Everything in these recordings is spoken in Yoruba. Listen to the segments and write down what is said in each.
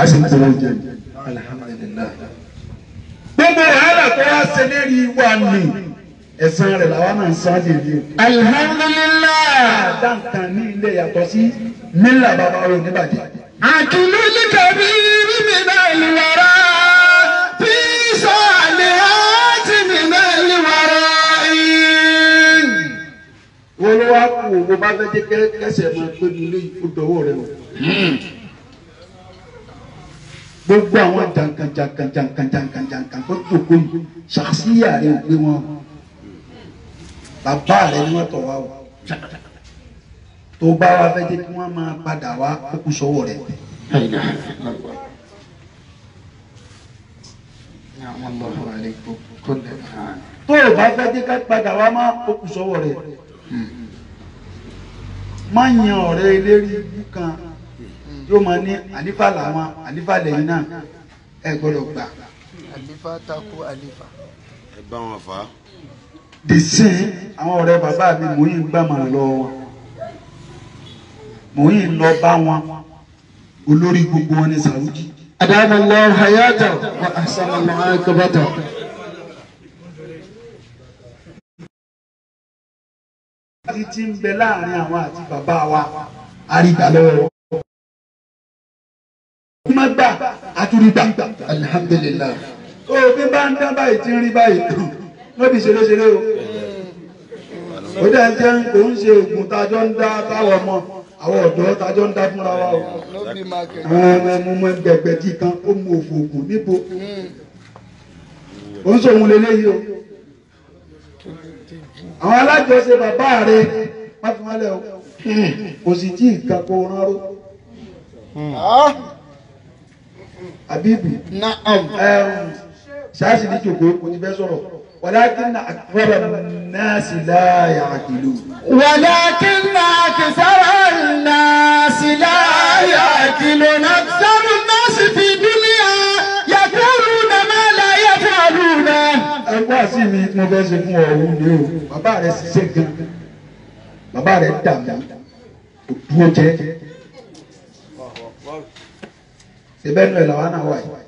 a sì ń tẹ̀lé jẹ alhamdulilayi. gbogbo wàhálà tó wá ṣe lérí wa ni ẹ̀san rẹ̀ làwọn náà ń sá lè rí o. alhamdulilayi. dáǹkan ní ilé yàtọ̀ sí mílà bàbá rẹ̀ níbàjẹ́. àkìlú ní kàbí mímí náà lè wàrà ló wá kú o bó bá fẹ́ jẹ́ kẹ́- kẹsẹ̀ máa gbé mi lé ìfowópamọ́ rẹ̀ o. gbogbo àwọn jankan jankan jankan jankan jankan tó jókòó yìí ṣàṣìyà rẹ̀ ò gbé wọn bàbá rẹ̀ ni wọ́n tọ̀ wá o. tó bá wa fẹ́ jẹ́ kí wọ́n máa padà wá ó kù sọ́wọ́ rẹ̀. tó o bá fẹ́ jẹ́ ká padà wá máa ó kù sọ́wọ́ rẹ̀ má yan ọ̀rẹ́ eléré ibú kan yóò máa ní àlífà làwọn àlífà lẹ́yìn náà ẹ gbọ́dọ̀ gbà. àlífà takò àlífà. ẹ bá wọn fà á. dìsín àwọn ọ̀rẹ́ bàbá mi mò ń gbàmọ̀ràn lọ wọn mò ń lọ bá wọn olórí gbogbo wọn ní Saudi. adama allah hayata wa ahsana allah akabata ti ti ń bẹ láàárín àwọn àti bàbá wa àrígbà lọ́wọ́. má gbà àtúrígbà. alhamdulillah ó bí bá ń dá báyìí tí ń rí báyìí ló bí ṣeré-ṣeré o. ó dẹ̀ jẹ́ kò ń ṣe oògùn tájọ́ ń dá táwọn ọmọ àwọn ọ̀dọ́ tájọ́ ń dá fúnra wa o. àwọn ọmọ ẹmu mọ ẹgbẹ̀gbẹ̀ tí kan ó mu òfò oògùn níbo. ó ń sòun lélẹ́yìí o àwọn alájọṣe bàbá rẹ má fi wọn lẹ o hmm, kò sì tí ì ga kó rán ró. Habibu ṣáàṣì ní jòkó kò ti bẹ́ sọ̀rọ̀ wàlákìnnà àkùrọ̀ náà sì láàyè àkìlú. wàlákìnnà àkìsàrọ̀ náà sì láàyè àkìlú náà sọ̀rọ̀. Àti mi tí mo fẹ́ ṣe fún ọ̀hún ni o. Bàbá rẹ̀ ṣiṣẹ́ gan. Bàbá rẹ̀ dààmú kò dúró jẹ́. Ṣẹbẹ́ nù ẹ̀ làwọn náà wà yìí.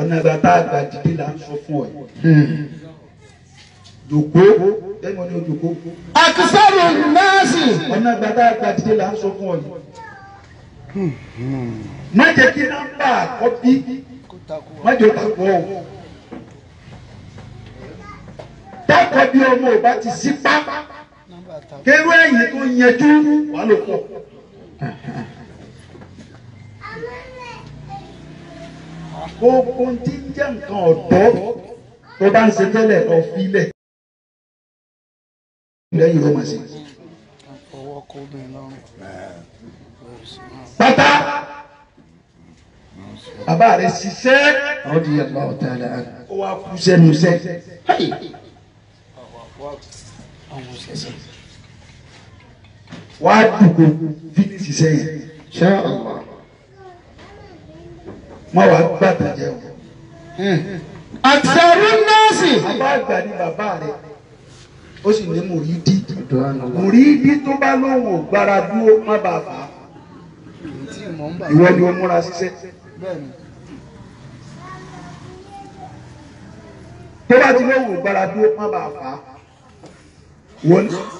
ọ̀nà ìgbà tá a gbà dìde là ń sọ fún ọ yìí. jòkó tẹ́yìn wọn ní ojú kó. àkísàrò nọ́ọ̀sì. ọ̀nà gbàdá àgbàdìde là ń sọ fún ọ yìí. má jẹ́ kí nọ́mbà kọ́ bí má jẹ́ òtàkùn ọ̀. dákọ̀ bí ọmọ ò bá ti sí pa kérú ẹ̀yìn tó yẹjú wà ló pọ̀. gbogbo ti jẹ́ nǹkan ọ̀dọ́ tó bá ń ṣe tẹ́lẹ̀ ọ̀filẹ̀ lẹ́yìn ló mọ̀ sí. pátá bàbá rẹ̀ ṣiṣẹ́ àwọn ti yàgbá ọ̀tá rẹ̀ hàn ó wá kú sẹ́nu sẹ́ wàá dùkú fífi ṣiṣẹ́ yẹn ṣá ọ̀la wọn wàá gbàgbà jẹun. àtàrú nọ́ọ̀sì. àbá àgbà ni bàbá rẹ̀ ó sì ní mùrídí. Mùrídí tó bá lóun ò gbára dúró má bàa fà á. Ìwọ ni ó múra ṣiṣẹ́. Tó bá ti lóun ò gbára dúró má bàa fà á.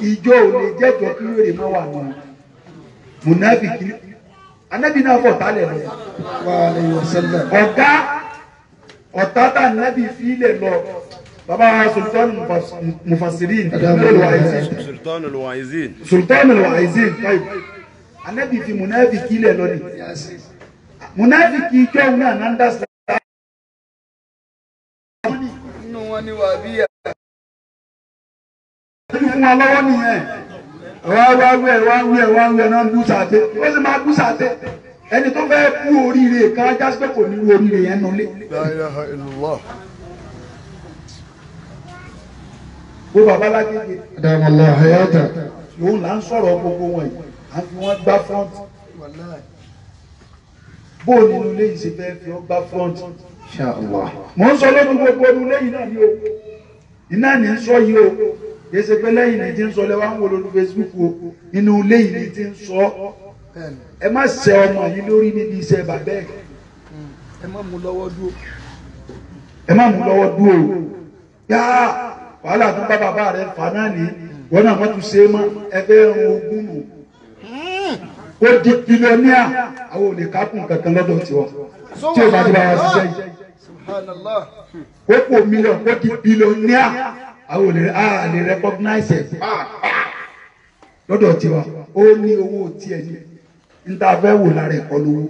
Ìjọ ò lè jẹ́jọ́ kí lóore má wà nù. Mùnáfìkì anabi náà fọ ọ̀tá lọ. Ọ̀gá ọ̀tá tá anabi fi lẹ̀ lọ tayi anabi fi munafiki lẹ lọ ni munafiki jọ̀wọ́ náà náà ń dá sí. inú wọn ni wà bí i. ẹni fún wa lọ́wọ́ nìyẹn. Wá wá wí ẹ̀ wá wí ẹ̀ wá wí ẹ̀ náà bú sàté ó sì máa bú sàté ẹni tó fẹ́ kú oríire kan jásípẹ́ kò ní oríire yẹn nulẹ̀. wo bàbá lágbègbè. àdàmọ̀lá àyàtà. lòun là ń sọ̀rọ̀ gbogbo wọn yìí à ń fi wọ́n gbá fọ́ǹtì. bó o nínú ilé yìí ṣe fẹ́ fi wọ́n gbá fọ́ǹtì. mo ń sọ lójú gbogbo ọdún lẹ́yìn náà ni o iná ni ń sọ yìí o yẹsẹ pé lẹ́yìn ní ti ń sọ lẹ́wà ń wò lórí Facebook o inú ilé yìí ní ti ń sọ ẹ má ṣe ọmọ yìí lórí níbi iṣẹ́ bàbá ẹ. ẹ má mú lọ́wọ́ dúró. ẹ má mú lọ́wọ́ dúró. yáa wàhálà tó bá bàbá rẹ fà náà ní wọn náà tún ṣe é mọ́ ẹ fẹ́ ogún nù. Ó di bílíọ̀nìà àwọn ò lè kákùn kankan lọ́dọ̀ tiwọn. Tí o bá ti bá wa ṣiṣẹ́ yìí. Subhanallah. ó mílíọ̀nù ó di bílíọ̀nìà àwọn ò lè a lè recognize ẹ̀. Lọ́dọ̀ tiwa ó ní owó tiẹ̀ ní níta fẹ́ wò lára ẹ̀kọ́ lówó.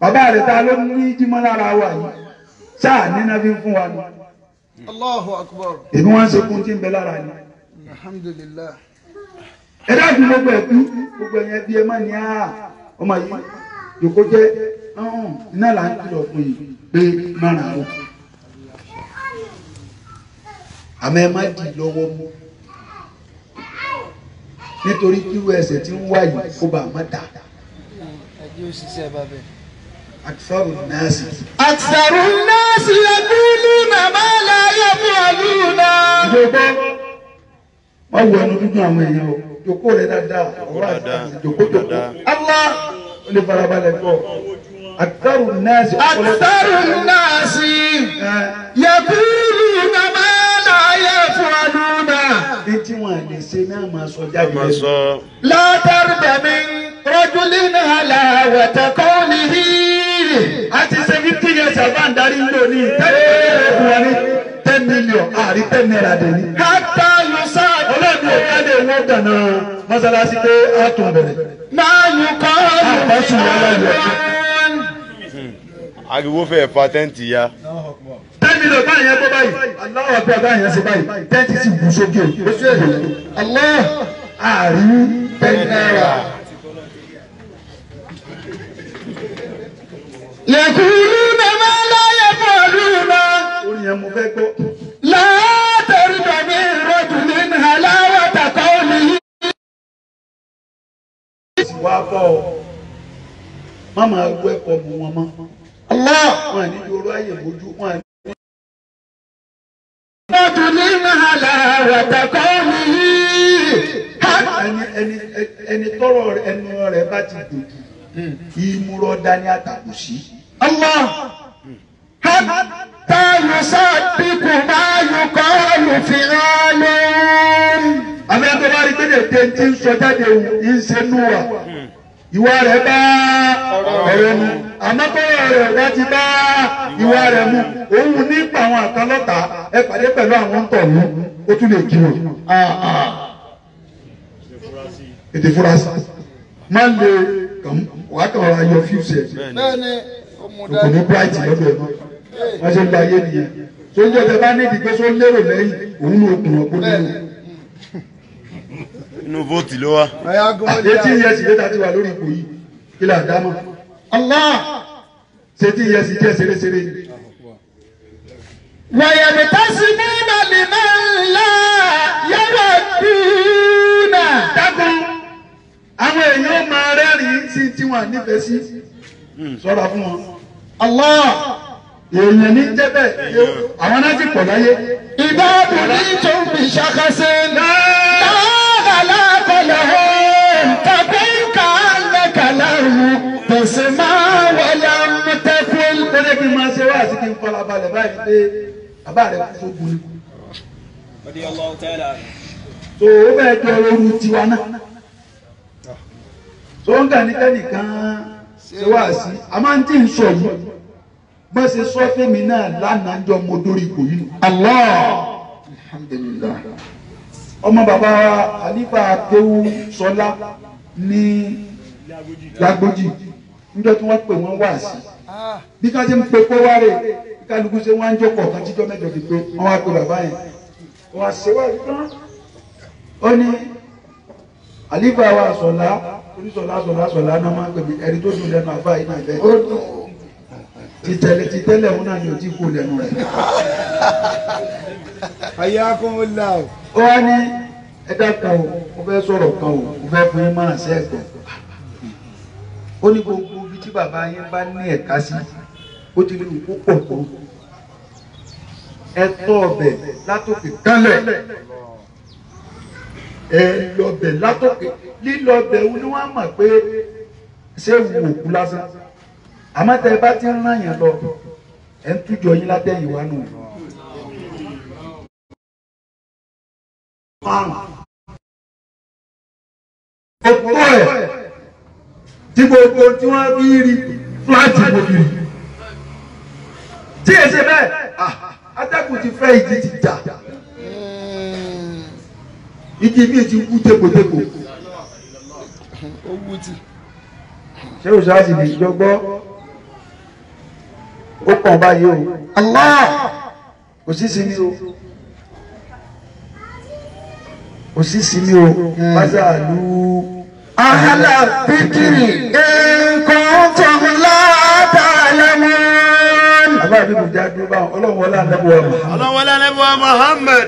Bàbá rẹ̀ ta ló ní jímọ́ lára wa yìí? Sáà nínú fi ń fún wa ni Hmm. Allahu akbar. èmi wọn ṣe kún tí ń bẹ lára ni. alhamdulillah. ẹ dáàbò gbogbo ẹ kú gbogbo ẹyẹ bí ẹ má ní á ọmọ yìí yòókó jẹ iná là ń kìlọ̀ fún yìí pé márùn ún. àmọ́ ẹ má dì lọ́wọ́ mú nítorí kí irú ẹsẹ̀ tí ń wá yìí kó bá a má dà. ẹjẹ́ òṣìṣẹ́ bàbẹ̀. aksaru nasi. aksaru nasi yaqulu màmá ṣe gbọ́ wọ́n wọ ẹnu dúdú àwọn èèyàn o jòkó rẹ dáadáa jòkó jòkó alá ó lè farabalẹ̀ gbọ́ àtàrù náà sí. àtàrù náà sí yẹ̀kúrú nàmá láyé fún àdúrà. bí tí wọn lè ṣe náà máa sọ jáde. látàrí bẹ̀mí rọ́júlì náà là wẹ̀tẹ̀ kọ́ nìyí. a ti ṣe fifty years àbá ń ń lò ní ìtẹ́lẹ̀ ìlú ẹ̀kún wa ní ten million àrí ten naira dẹ̀ ní. kátà yusa. olóòdù òkè lè wọ́n dànù mọ́sálásí pé a tún bẹ̀rẹ̀. máa yù kọ́ ọ́ àkọ́sùn wọn lọ́dọ̀ ariwo fẹ́ fa tẹ́ǹtì ya. ten million báyìí yẹn bó báyìí aláwọ̀ pé ọ̀gá yẹn ṣe báyìí tẹ́ǹtì sì bù sókè ó sì èlò ọ̀lọ́ àrí ten naira. yẹ kúrú fẹ́ gbọ́. látẹ̀rí bàmí ìrọ̀jù ní aláwọ̀ tàkọ́ òní yìí. wá bọ̀ ọ́ má máa wẹ́ pọ̀ mú wọn mọ́. wọn à ní yorùbá ayé mojú wọn à ní. ìrọ̀jù ní aláwọ̀ tàkọ́ òní yìí. ẹni tọrọ ẹnu rẹ bá ti dòjú ìmúrọ̀dá ni àtàkùn sí. Allah. حتى يصدق ما يقال فعال àmì ẹgbẹ́ bá rí gbẹ́dẹ̀ tẹ́ ti ń sọ jáde òun ń ṣe nù wà ìwà rẹ̀ bá ọ̀rọ̀ mu àmọ́ tọrọ rẹ̀ bá ti bá ìwà rẹ̀ mu òun nípa àwọn àtàlọ́ta ẹ pàdé pẹ̀lú àwọn ń tọ̀ mú ó tún lè kí wọn. ètè furasí máa ń lè wàá kàn ra yọ fíùsì ẹ̀ bẹ́ẹ̀ni ó mú kò ní dání. bright lọ́dọ̀ ẹ̀ náà wọ́n ṣe ń da ayé nìyẹn tó ń jẹ́ tẹ bá ní ìdìgbé só lérò lẹ́yìn òun ní okùn ọ̀pọ̀ nínú. inú vóòtì ló wà. eighteen years later ti wà lórí ipò yìí kí là dá mọ́ Allah eighteen years jẹ́ ṣeréṣeré. wàyẹ̀mí tá sí ní màmí máa ń la yàrá dùnà. dákun àwọn èèyàn máa rẹ́rìn-ín sí tí nífẹ̀ẹ́ sí hmm. sọ́ra fún wọn. Allah èèyàn ní jẹ́bẹ̀ àwọn náà ti pọ̀ láyé. ìbáàbò ní tòbí ṣàkàṣe náà lákọlẹ̀ ẹ̀ tàbí kàlẹ́kàlẹ́rù tẹ̀sí máa wọlé mọ́tẹ́kù. lórí kí n máa ṣe wá àti kí n fara balẹ̀ báyìí pé bàbá rẹ̀ kú sógun ni. tó o bẹ́ẹ̀ jọ ooru tiwa náà tó ń kà ní kẹ́nìkan ṣe wá sí i a máa ń tí ń sọ yìí bá ṣe sọ fẹ́mi náà lánàá jọ mo dórí ipò yìí. Allah. Alhamdulillah. Ọmọ bàbá alifa akéwù sọlá ní Lágójì níjọ́ tí wọ́n pè wọ́n wá sí. Bí ká ṣe ń pe kó wáre bí kálukú ṣe wá ń jọ kọ̀ọ̀kan jíjọ́ mẹ́jọ ti pé wọ́n wá pe bàbá yẹn. Wọ́n àṣewádìí tán. Ó ní àlífà wa sọ̀lá oníṣọ̀lá sọ̀lá sọ̀lá náà máa ń pè mí. Ẹni tó dùn lẹ́nu àbá yìí náà bẹ́ẹ̀ títẹ̀lẹ̀ títẹ̀lẹ̀ òun náà ni ò tí kú lẹ́nu rẹ̀. ẹ̀yà gómìnà. ó wá ní ẹ̀dá kan o mo fẹ́ sọ̀rọ̀ kan o mo fẹ́ fún yín máa ṣe ẹ̀gbọ́n. Ó ní gbogbo ibi tí bàbá yín bá ní ẹ̀ka sí ó ti lè kó pọ̀ tó. Ẹ tọ́ ọbẹ̀ látòkè kálẹ̀ ẹ lọbẹ̀ látòkè. Lílọbẹ̀ ni wọ́n mọ̀ pé ṣé wù òkú lásán àmọ́ tẹ bá ti ń ràn yàn lọ ẹ ń tújọ yín látẹ̀yìn wá nù. Òpó ẹ̀ tí gbogbo tí wọ́n bí rí fúláàtì rí. Tí èsè bẹ́ẹ̀, atẹ́kùn ti fẹ́ ìjì ti jà. Ìjì mi ti kú tégbòtégbò. Ṣé o ṣáà sì lè jọ gbọ́? ó pọ̀ báyìí o. Allah! Kò sí sinmi o. Kò sí sinmi o. Masalu ahala bikiri nǹkan tó ń lọ àbá mi kò já dúró báwọn ọlọ́wọ́lá nàbọ̀ Muhammad. ọlọ́wọ́lá nàbọ̀ Muhammad.